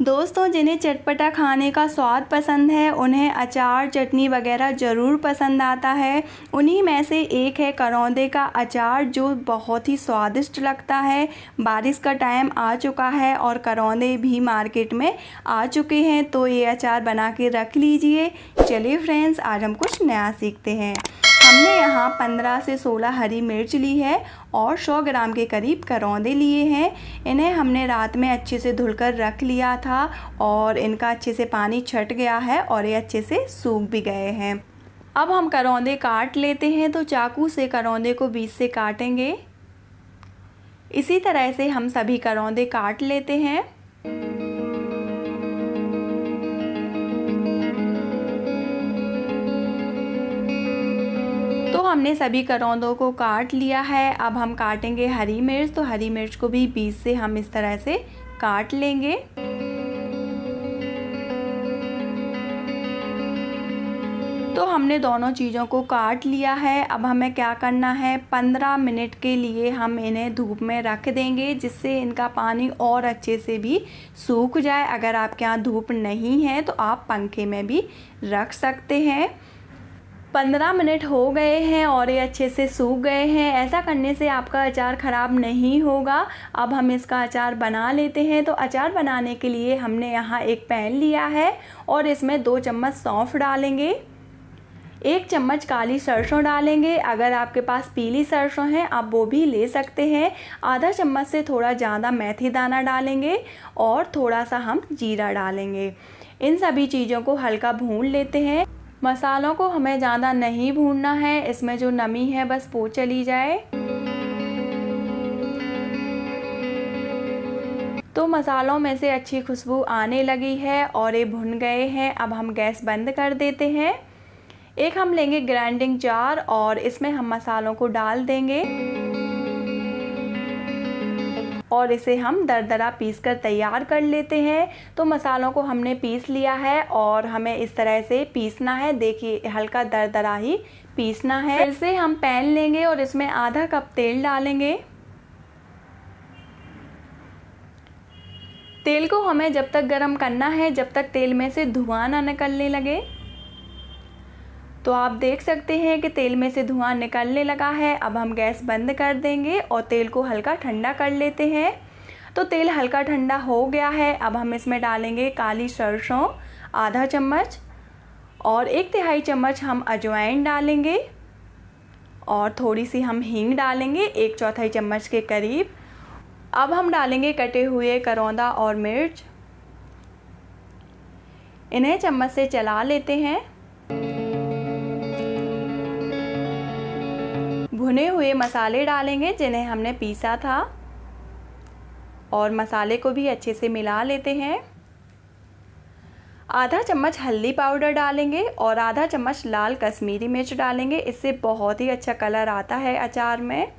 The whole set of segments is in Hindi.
दोस्तों, जिन्हें चटपटा खाने का स्वाद पसंद है, उन्हें अचार, चटनी वगैरह ज़रूर पसंद आता है। उन्हीं में से एक है करौंदे का अचार, जो बहुत ही स्वादिष्ट लगता है। बारिश का टाइम आ चुका है और करौंदे भी मार्केट में आ चुके हैं तो ये अचार बना के रख लीजिए। चलिए फ्रेंड्स, आज हम कुछ नया सीखते हैं। हमने यहाँ 15 से 16 हरी मिर्च ली है और 100 ग्राम के करीब करौंदे लिए हैं। इन्हें हमने रात में अच्छे से धुलकर रख लिया था और इनका अच्छे से पानी छट गया है और ये अच्छे से सूख भी गए हैं। अब हम करौंदे काट लेते हैं तो चाकू से करौंदे को बीच से काटेंगे। इसी तरह से हम सभी करौंदे काट लेते हैं। तो हमने सभी करौंदों को काट लिया है। अब हम काटेंगे हरी मिर्च तो हरी मिर्च को भी बीच से हम इस तरह से काट लेंगे। तो हमने दोनों चीज़ों को काट लिया है। अब हमें क्या करना है? पंद्रह मिनट के लिए हम इन्हें धूप में रख देंगे, जिससे इनका पानी और अच्छे से भी सूख जाए। अगर आपके यहाँ धूप नहीं है तो आप पंखे में भी रख सकते हैं। पंद्रह मिनट हो गए हैं और ये अच्छे से सूख गए हैं। ऐसा करने से आपका अचार ख़राब नहीं होगा। अब हम इसका अचार बना लेते हैं। तो अचार बनाने के लिए हमने यहाँ एक पैन लिया है और इसमें दो चम्मच सौंफ डालेंगे। एक चम्मच काली सरसों डालेंगे। अगर आपके पास पीली सरसों है, आप वो भी ले सकते हैं। आधा चम्मच से थोड़ा ज़्यादा मेथी दाना डालेंगे और थोड़ा सा हम जीरा डालेंगे। इन सभी चीज़ों को हल्का भून लेते हैं। मसालों को हमें ज़्यादा नहीं भूनना है, इसमें जो नमी है बस वो चली जाए। तो मसालों में से अच्छी खुशबू आने लगी है और ये भुन गए हैं। अब हम गैस बंद कर देते हैं। एक हम लेंगे ग्राइंडिंग जार और इसमें हम मसालों को डाल देंगे। और इसे हम दरदरा पीस कर तैयार कर लेते हैं। तो मसालों को हमने पीस लिया है और हमें इस तरह से पीसना है। देखिए, हल्का दरदरा ही पीसना है। फिर से हम पैन लेंगे और इसमें आधा कप तेल डालेंगे। तेल को हमें जब तक गरम करना है, जब तक तेल में से धुआँ ना निकलने लगे। तो आप देख सकते हैं कि तेल में से धुआँ निकलने लगा है। अब हम गैस बंद कर देंगे और तेल को हल्का ठंडा कर लेते हैं। तो तेल हल्का ठंडा हो गया है। अब हम इसमें डालेंगे काली सरसों, आधा चम्मच और एक तिहाई चम्मच हम अजवाइन डालेंगे और थोड़ी सी हम हींग डालेंगे एक चौथाई चम्मच के करीब। अब हम डालेंगे कटे हुए करौंदा और मिर्च। इन्हें चम्मच से चला लेते हैं। भुने हुए मसाले डालेंगे, जिन्हें हमने पीसा था। और मसाले को भी अच्छे से मिला लेते हैं। आधा चम्मच हल्दी पाउडर डालेंगे और आधा चम्मच लाल कश्मीरी मिर्च डालेंगे। इससे बहुत ही अच्छा कलर आता है अचार में।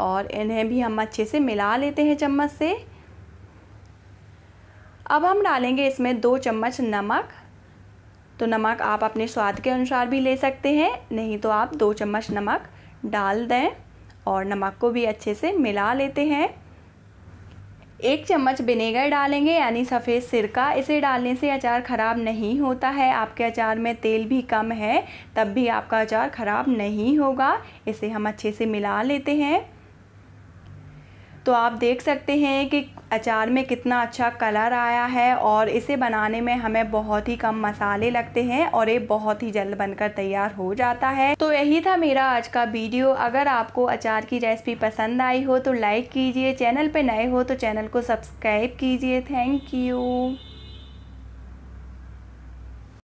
और इन्हें भी हम अच्छे से मिला लेते हैं चम्मच से। अब हम डालेंगे इसमें दो चम्मच नमक। तो नमक आप अपने स्वाद के अनुसार भी ले सकते हैं। नहीं तो आप दो चम्मच नमक डाल दें और नमक को भी अच्छे से मिला लेते हैं। एक चम्मच विनेगर डालेंगे, यानी सफ़ेद सिरका इसे डालने से अचार ख़राब नहीं होता है। आपके अचार में तेल भी कम है, तब भी आपका अचार ख़राब नहीं होगा। इसे हम अच्छे से मिला लेते हैं। तो आप देख सकते हैं कि अचार में कितना अच्छा कलर आया है और इसे बनाने में हमें बहुत ही कम मसाले लगते हैं और ये बहुत ही जल्द बनकर तैयार हो जाता है। तो यही था मेरा आज का वीडियो। अगर आपको अचार की रेसिपी पसंद आई हो तो लाइक कीजिए। चैनल पे नए हो तो चैनल को सब्सक्राइब कीजिए। Thank you.